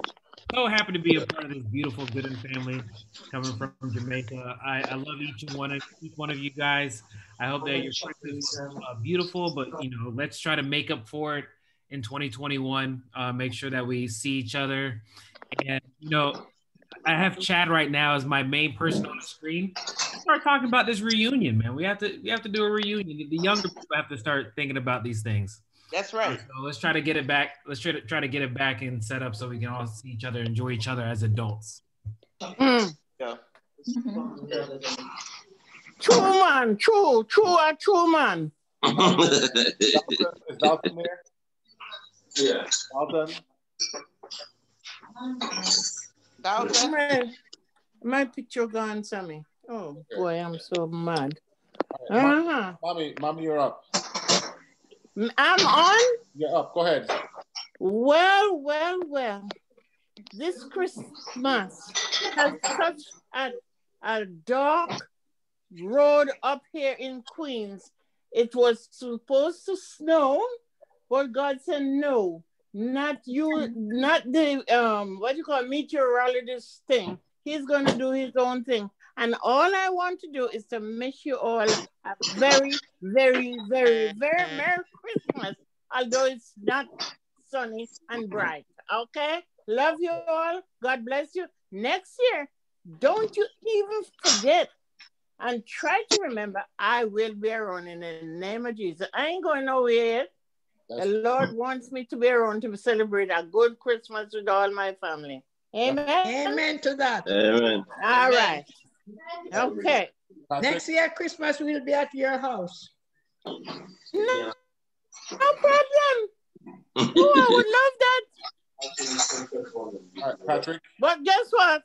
so happy to be a part of this beautiful Gooden family coming from Jamaica. I, I love each and one of each one of you guys. I hope that your Christmas is uh, beautiful, but you know, let's try to make up for it in 2021. Uh, make sure that we see each other, and you know, I have Chad right now as my main person on the screen. Start talking about this reunion, man. We have to we have to do a reunion. The younger people have to start thinking about these things. That's right. So let's try to get it back. Let's try to try to get it back and set up so we can all see each other, enjoy each other as adults. Mm. Yeah. True man, true, true, a true man. Is Dalton there? Yeah. Dalton? My, my picture gone, Sammy. Oh boy, I'm so mad. Uh-huh. Mommy, mommy, you're up. I'm on? You're up. Go ahead. Well, well, well. This Christmas has such a, a dark road up here in Queens. It was supposed to snow, but God said no. Not you, not the um what you call meteorologist thing. He's gonna do his own thing. And all I want to do is to wish you all a very, very, very, very Merry Christmas. Although it's not sunny and bright. Okay? Love you all. God bless you. Next year, don't you even forget and try to remember I will be around in the name of Jesus. I ain't going nowhere yet. The Lord wants me to be around to celebrate a good Christmas with all my family. Amen. Amen to that. Amen. All right. Okay. Next year, Christmas will be at your house. No, no problem. Oh, I would love that. All right, Patrick. But guess what?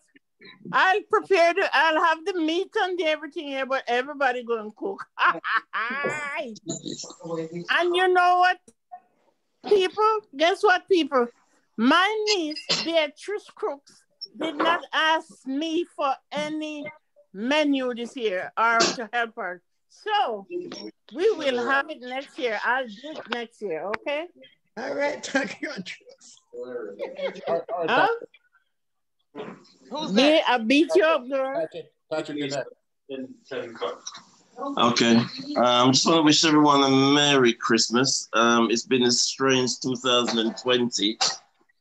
I'll prepare the, I'll have the meat and the everything here, but everybody gonna cook. and you know what, people? Guess what, people? My niece, Beatrice Crooks, did not ask me for any menu this year or to help her. So we will have it next year. I'll do it next year, okay? All right, thank you. Huh? Who's that? Me, I beat you up, girl. Patrick, you're next. Okay. Um, just want to wish everyone a Merry Christmas. Um, it's been a strange 2020.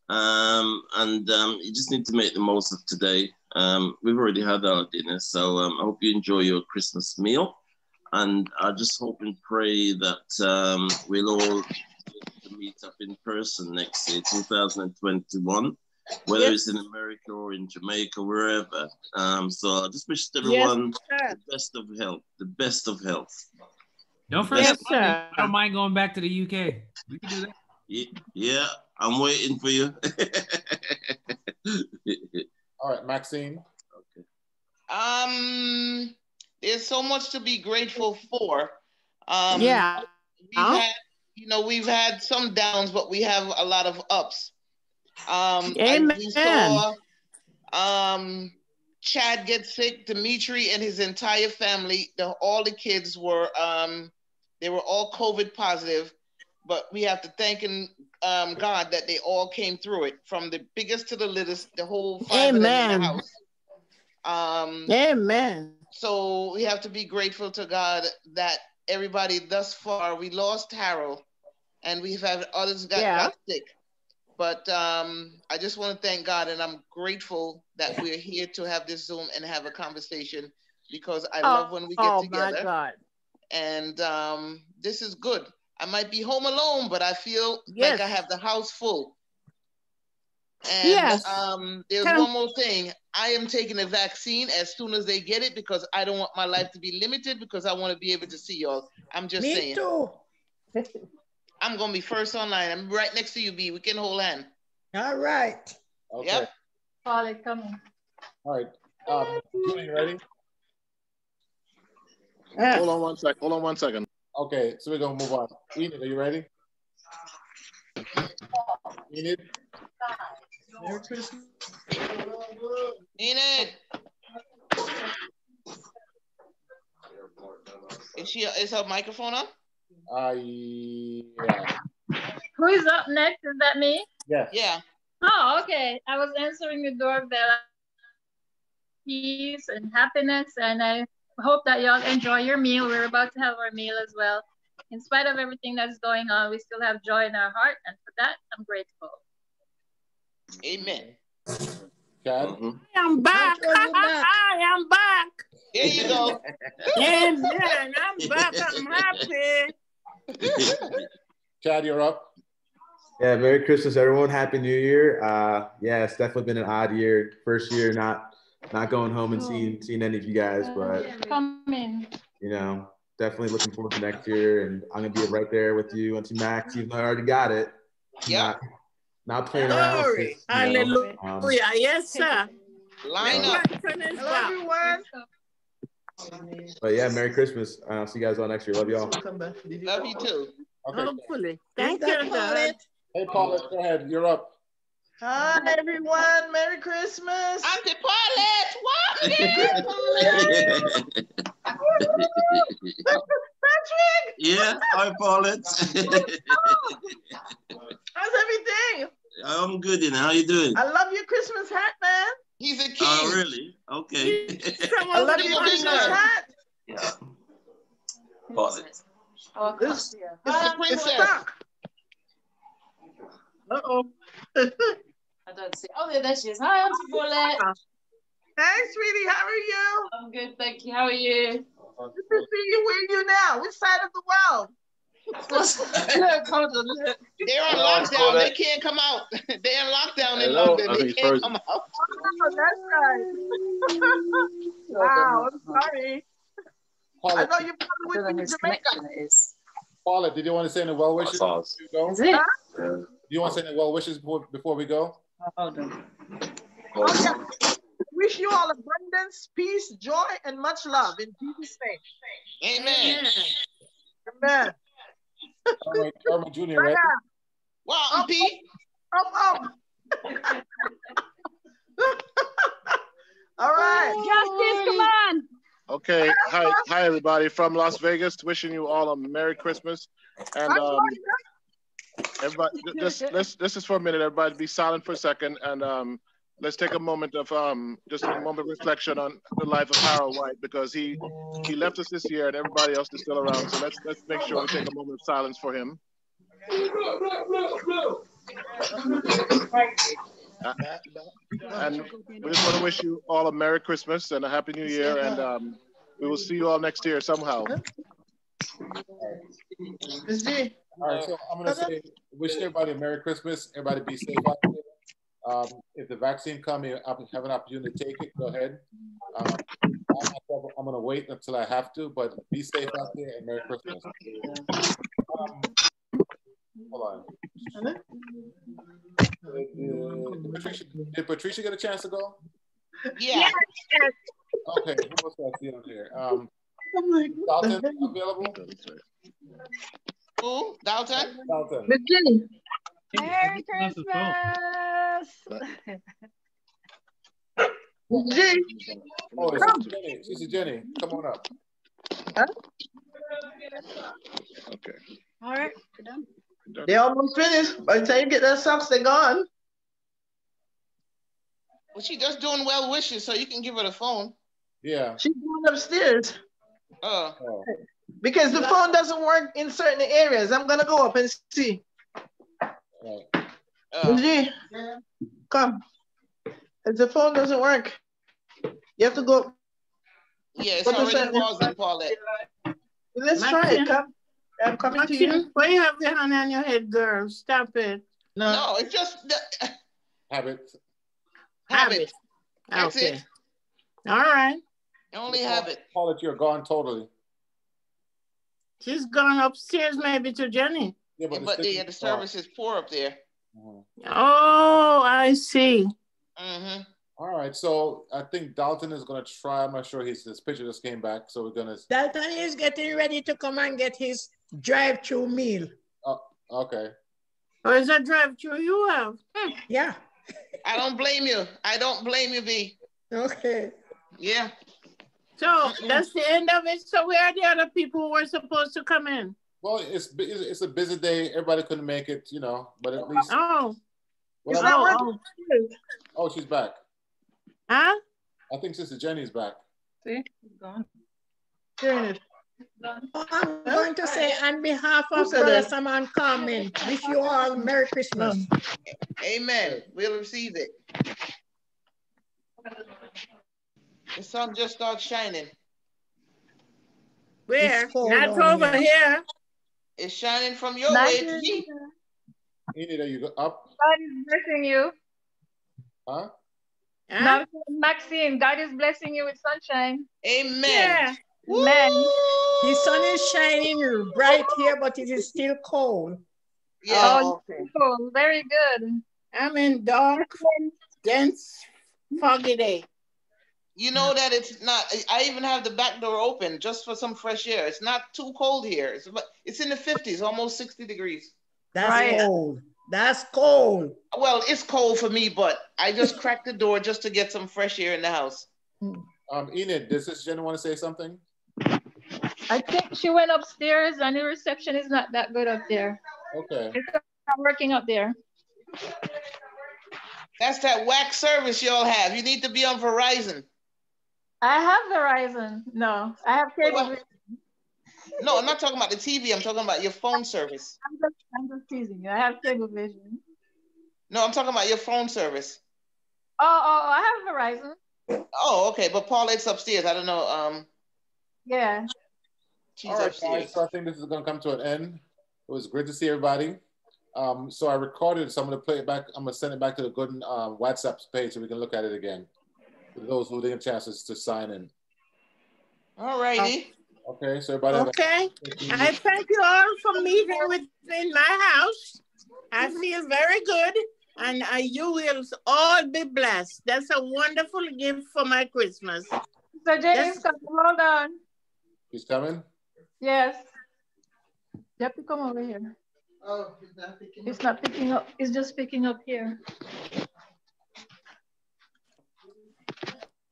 Um, and um, you just need to make the most of today. Um, we've already had our dinner, so um, I hope you enjoy your Christmas meal. And I just hope and pray that um, we'll all meet up in person next year, 2021, whether Yes. it's in America or in Jamaica, wherever. Um, so I just wish everyone sir. the best of health, the best of health. Don't forget, Yes, I don't mind going back to the UK. We can do that. Ye- Yeah, I'm waiting for you. All right, Maxine. Um, there's so much to be grateful for. Um, Yeah. we've Huh? had, you know, we've had some downs, but we have a lot of ups. Um, Amen. we saw um, Chad get sick. Dimitri and his entire family, the, all the kids were, um, they were all COVID positive. But we have to thank and, um, God that they all came through it, from the biggest to the littlest, the whole five of them in Amen. the house. Um, Amen. so we have to be grateful to God that everybody thus far, we lost Harold and we've had others got, Yeah. got sick. But um, I just want to thank God and I'm grateful that we're here to have this Zoom and have a conversation because I love when we get oh, together. my God. And um, this is good. I might be home alone, but I feel Yes. like I have the house full. And Yes. um, there's Kind of- one more thing. I am taking the vaccine as soon as they get it because I don't want my life to be limited because I want to be able to see y'all. I'm just Me saying. too. I'm gonna be first online. I'm right next to you, B. We can hold hand. All right. Okay. Yep. Polly, come All right. Um, Julie, you ready? Hold on one sec. Hold on one second. Okay, so we're gonna move on. Enid, are you ready? Enid? Merry Christmas. Enid. Is she? Is her microphone on? Uh, yeah. Who is up next? Is that me? Yes. Yeah. Oh, okay. I was answering the doorbell. Peace and happiness, and I hope that y'all enjoy your meal. We're about to have our meal as well. In spite of everything that's going on, we still have joy in our heart, and for that, I'm grateful. Amen. Chad? Mm-hmm. I am back. I am back. There you go. Amen. I'm back. I'm happy. Chad, you're up. Yeah, Merry Christmas, everyone. Happy New Year. Uh, yeah, it's definitely been an odd year. First year, not not going home and seeing seeing any of you guys, but coming. you know, definitely looking forward to next year. And I'm gonna be right there with you, Auntie Max, even though I already got it. Yeah. Not, not playing around. Glory. it, you know. Hallelujah. Um, yes, sir. Line up. Hello, everyone. but yeah, Merry Christmas. Uh, I'll see you guys all next year. Love y'all. Love you too. Okay. Hopefully. Thank you, God. Paulette? Hey, Paula, go ahead. You're up. Hi, everyone. Merry Christmas. Auntie Paulette, what? Patrick, yeah, hi, Paulette. how's everything? I'm good, and know. How you doing? I love your Christmas hat, man. He's a king. Oh, really? Okay. I love your Christmas hat. yeah. Paulette. Oh, this, It's the princess. Uh oh. I don't see. Oh, yeah, there she is. Hi, Auntie Paulette. Hey, sweetie, how are you? I'm good, thank you. How are you? Good to see you. Where are you now? Which side of the world? look, hold on, look. They're on lockdown. They can't come out. They're in lockdown in Hello, London. I They can't come out. Oh, that's right. wow, I'm sorry. I Paula, know you probably went to Jamaica. Paula, did you want to say any well wishes? before you go? Is it? Do you want to say any well wishes before, before we go? Oh, hold on. Oh, yeah. We wish you all abundance, peace, joy, and much love in Jesus' name. Amen. Amen. All right, Irma Jr. Right? Well, P. Up, up. All right. Justice, come on. Okay, hi, hi everybody from Las Vegas. Wishing you all a Merry Christmas, and um, everybody, just let's this is for a minute. Everybody, be silent for a second, and um, let's take a moment of um, just a moment of reflection on the life of Harold White because he he left us this year, and everybody else is still around. So let's let's make sure we take a moment of silence for him. Uh, and we just want to wish you all a Merry Christmas and a Happy New Year, and um, we will see you all next year somehow. All right, so I'm gonna say, wish everybody a Merry Christmas. Everybody be safe out there. Um, if the vaccine comes, you have an opportunity to take it. Go ahead. Um, I'm gonna wait until I have to, but be safe out there and Merry Christmas. Um, hold on. Did, Patricia, did Patricia get a chance to go? Yeah. Okay, who else do I see on here? Um, Dalton available? Who? Dalton? Dalton. Merry Christmas. G. Oh, it's Jenny. Sister Jenny, come on up. Huh? Okay. All right, we're done. They almost finished. By the time you get their socks, they're gone. Well, she just doing well wishes, so you can give her the phone. Yeah. She's going upstairs oh. oh. because the phone doesn't work in certain areas. I'm gonna go up and see. Oh. G, come. If the phone doesn't work, you have to go. Yeah, it's What does already that- pausing, Paulette. Let's try it. Come. I'm coming to you. Why you have your hand on your head, girl? Stop it. No, no it's just the Habit. habit. That's okay. it. All right. You Only habit. Call it you're gone totally. She's gone upstairs maybe to Jenny. Yeah, But, but, the, the service is poor up there. Oh, I see. Mm-hmm. All right, so I think Dalton is gonna try. I'm not sure his his picture just came back, so we're gonna. Dalton is getting ready to come and get his drive-through meal. Oh, okay. Or is that drive through you have? Yeah. I don't blame you. I don't blame you, B. Okay. Yeah. So that's the end of it. So where are the other people who were supposed to come in? Well, it's it's it's a busy day. Everybody couldn't make it, you know, but at least. Oh. What Is I'm- that working? oh, she's back. Huh? I think Sister Jenny's back. See? Gone. I'm going to say on behalf Who of said Brother that? Saman Carmen, wish you all Merry Christmas. Amen. We'll receive it. The sun just started shining. Where? cold Not down over here. Here. It's shining from your way here. to me. Enid, are you go- up? God is blessing you. Huh? Now, Maxine, God is blessing you with sunshine. Amen. Yeah. Amen. The sun is shining bright here, but it is still cold. Yeah. Oh, cool. Very good. I'm in dark, dense, foggy day. You know that it's not. I even have the back door open just for some fresh air. It's not too cold here. It's it's in the fifties, almost sixty degrees. That's Right. cold. That's cold. Well, it's cold for me, but I just cracked the door just to get some fresh air in the house. Um, Enid, does this Jenny want to say something? I think she went upstairs and the reception is not that good up there. Okay. It's not working up there. That's that whack service y'all have. You need to be on Verizon. I have Verizon. No, I have cable. No, I'm not talking about the TV. I'm talking about your phone service. I'm just, I'm just teasing you. I have Cablevision. No, I'm talking about your phone service. Oh, oh, I have Verizon. Oh, okay. But Paulette's upstairs. I don't know. Um, Yeah. she's All right, upstairs. guys, so I think this is going to come to an end. It was great to see everybody. Um, so I recorded, so I'm going to play it back. I'm going to send it back to the good um, WhatsApp page so we can look at it again. For those who didn't get chances to sign in. All righty. Okay, so everybody. have a- Okay. I thank you all for meeting with in my house. I feel very good. and uh, you will all be blessed. That's a wonderful gift for my Christmas. So James, come, hold on. He's coming? Yes. You have to come over here. Oh, he's not picking It's not picking up. It's just picking up here.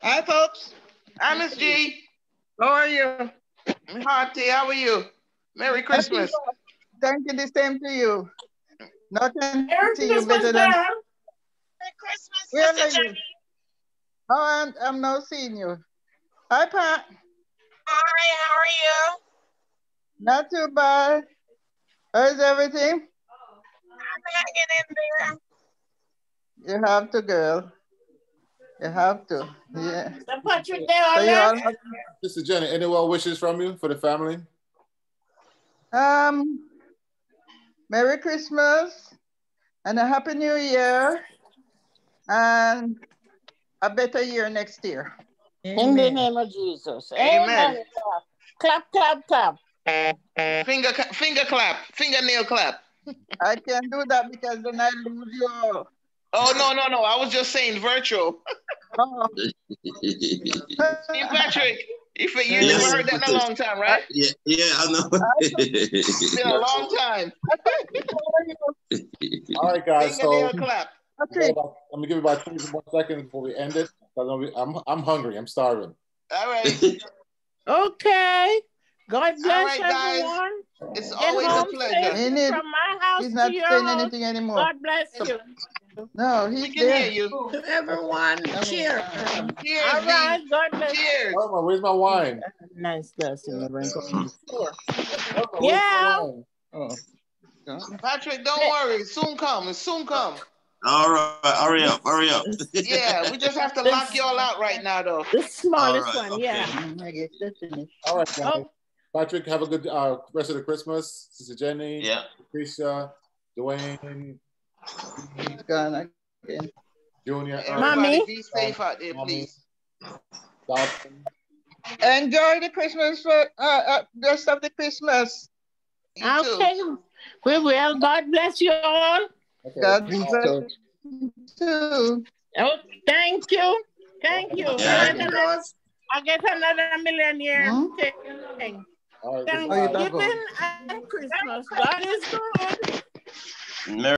Hi, folks. I'm Miss G. How are you? Hearty, how are you? Merry Christmas. Thank you. The same to you. Nothing Merry to you Christmas, better than. ma'am. Where are you? Oh, I'm, I'm now seeing you. Hi, Pat. Hi, how are you? Not too bad. How's everything? I'm hanging in there. You have to, girl. You have to. Yeah. So Patrick, So there you all are Sister Jenny, any well wishes from you for the family? Um, Merry Christmas and a Happy New Year and a better year next year. In the name of Jesus. Amen. Amen. Clap, clap, clap. Finger, finger clap, fingernail clap. I can't do that because then I lose you all. Oh, no, no, no. I was just saying virtual. Oh. Patrick, if you Yes. never heard that in a long time, right? Yeah, yeah, I know. It's been a long time. All right, guys. So Fingernail clap. I'm gonna give you about 20 more seconds before we end it. I'm, I'm, I'm hungry. I'm starving. All right. Okay. God bless All right, guys. everyone. It's Get always a pleasure. safe He need- From my house he's not to your saying house. anything anymore. God bless you. No, he's We can there. hear you. Everyone, cheer. Cheers, All D. God bless. Cheers. Oh, my, where's my wine? Nice glass in the drink. Oh, Yeah. Oh. Patrick, don't worry. Soon come. It soon come. All right, hurry up, hurry up. Yeah, we just have to lock y'all out right now, though. The smallest All right, one, okay. yeah. I guess that's finished. All right, guys. Oh. Patrick, have a good uh, rest of the Christmas. Sister Jenny, Yeah. Prisha, Dwayne, It's gone again. Junior, Mommy. be safe out there, Mommy. please. Dawson. Enjoy the Christmas, for, uh, uh, rest of the Christmas. You too. Okay. We will. God bless you all. Okay. God bless you too. Oh, thank you. Thank you. Yeah. I, get another, I get another millionaire Hmm? thing. all right. Oh, you don't go. Thanksgiving and Christmas. God is good. Merry